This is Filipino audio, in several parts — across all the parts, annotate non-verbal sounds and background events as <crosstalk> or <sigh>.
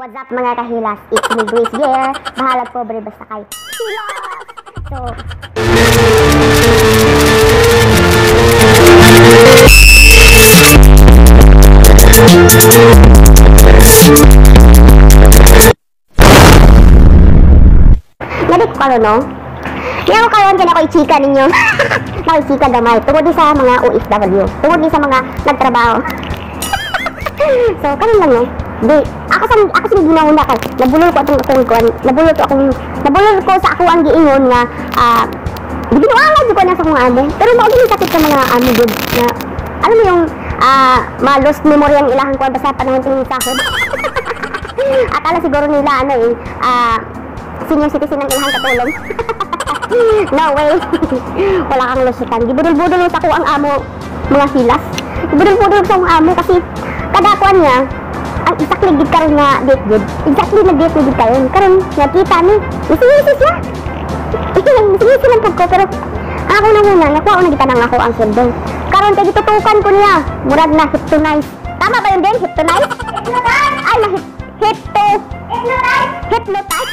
What's up mga kahilas? It's me Grace Gear. Bahalag pobre basta kay! So, Nadik pa no? Ko karon kaya ako i-chika ninyo. <laughs> ako i-chika gamay. Tungod sa mga OFW. Tungod di sa mga nagtrabaho. <laughs> so, karon lang no? Di, ako sa ako sa ginahuna kay nabulol ko atong atong kuan, nabulol ko akong nabulol ko sa ako ang giingon nga ah uh, ginawalan ko na sa akong amo. Pero mao din sakit sa mga amo gud na ano mo yung ah ma-lost memory ang ilahang kuan basta panahon tingin sa akin. <laughs> Akala siguro nila ano eh ah senior citizen ang ilahang katulong. <laughs> no way. <laughs> Wala kang lusitan. Gibudol-budol sa ako ang amo mga hilas. Gibudol-budol sa akong amo kasi kada kuan niya ang exactly gid karon nga date gid. Exactly na date gid karon. Karon nakita ni. Isisi siya. Isisi lang pud ko pero ako na muna nakuha ko na kita nang ako ang sweldo. Karon kay gitutukan ko niya. Murag na nice. Tama ba yun din? Nice? Ay, na hip, hip to hypnotize.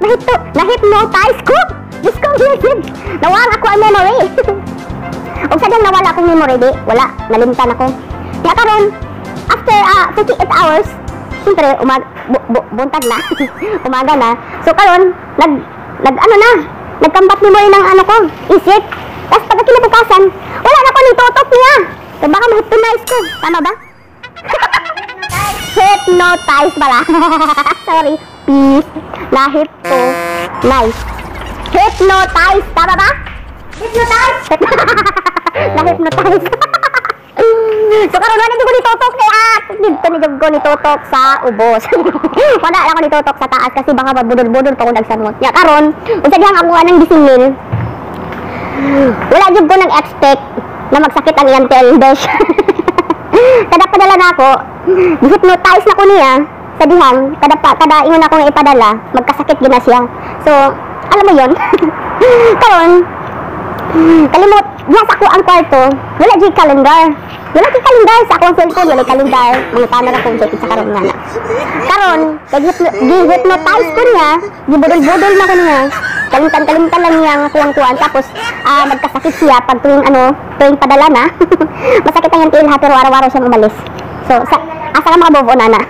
Nahito, na-hypnotize ko. Diyos ko, Virgin. Nawala ako ang memory. <laughs> o sadyang nawala akong memory, di. Wala, nalimtan ako. Kaya karon, after uh, 48 hours, siyempre, umag, bu, bu, buntag na. <laughs> Umaga na. So karon, nag, nag, ano na, nagkambat memory ng ano ko, isip. Tapos pagka kinabukasan, wala na ko nitutok niya. So baka ma-hypnotize ko. Tama ba? hypnotize pala. <laughs> Sorry. Peace. Na-hip to. Nice. Hypnotize. Tama ba? Hypnotize. <laughs> Na-hypnotize. So karon wala ko nitutok kay at dito ni ko nitutok sa ubos. <laughs> wala lang ko nitutok sa taas kasi baka mabudol-budol pa ko nagsamot. Ya karon, unsa dihang ako anang gisingin. Wala jud ko nang expect na magsakit ang iyang besh. <laughs> kada padala na ako, hypnotize na ko niya sa dihang, kada, pa, kada ingon ako nga ipadala, magkasakit gina siya. So, alam mo yon <laughs> Karon, kalimot, diya sa ako ang kwarto, wala di calendar. Wala di calendar sa ako ang cellphone, wala calendar. Mga tanan akong check sa karon nga na. Karon, kay hypnotize ko niya, gibudol-budol na ko niya. Kalimtan-kalimtan lang niya ang kuwang kuwan. Tapos, ah, magkasakit siya pag tuwing ano, tuwing padala na. <laughs> Masakit ang yung tilha, pero araw-araw siyang umalis. So, sa, asa ka mga bobo nana.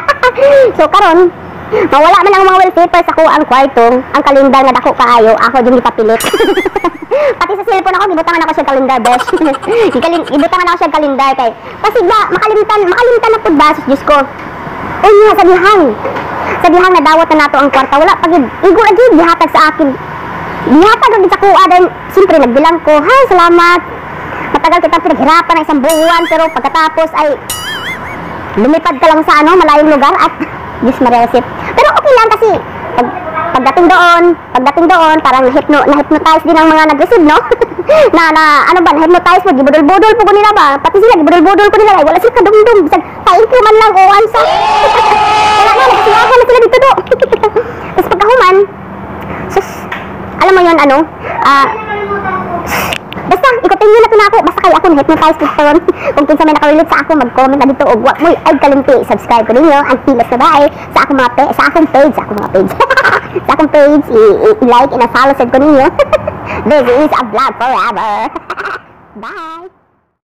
<laughs> so, karon, mawala man ang mga wallpaper sa kuha ang kwarto, ang kalendar nga dako kaayo, ako din ipapilit. <laughs> Pati sa cellphone ako, gibutangan ako siya kalendar, besh. <laughs> Gibutangan ako siya kalendar kay, kasi ba, makalimtan, makalimtan na pud basis, Diyos ko. O niya, sabihan. Sabihan na dawat na nato ang kwarta, wala pag igo agad, gihatag sa akin. Gihatag agad sa kuha, dahil, siyempre, nagbilang ko, ha, salamat. Matagal kita pinaghirapan ng isang buwan, pero pagkatapos ay lumipad ka lang sa ano, malayong lugar at Diyos maresip. Pero okay lang kasi pag, pagdating doon, pagdating doon, parang hypno, na-hypnotize din ang mga nag-receive, no? <laughs> na, na, ano ba, na-hypnotize mo, gibudol-budol po ko nila ba? Pati sila, gibudol-budol ko nila, ay wala sila kadumdum, bisag, kain ko man lang, o ansa. <laughs> wala na, nagsiyagan na sila dito do. <laughs> Tapos pagkahuman, sus, alam mo yun, ano, ah, Basta, ikutin nyo na ito na ako. Basta kayo ako na-hypnotize ko ito. Kung kinsa may nakarelate sa ako, mag-comment na dito. Ugwa mo, ay kalimpi. Subscribe ko ninyo. Ang pilas na bae. Sa akong mga pe- sa akong page. Sa akong mga page. <laughs> sa akong page. I-like and follow sad ko ninyo. <laughs> This is a vlog forever. <laughs> Bye!